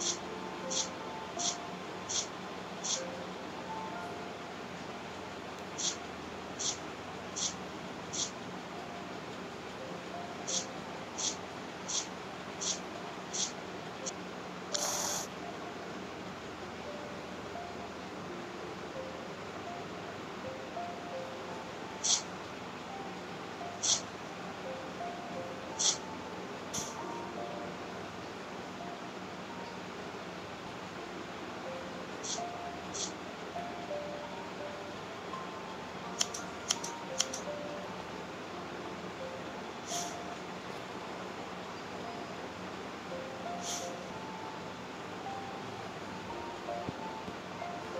Dios.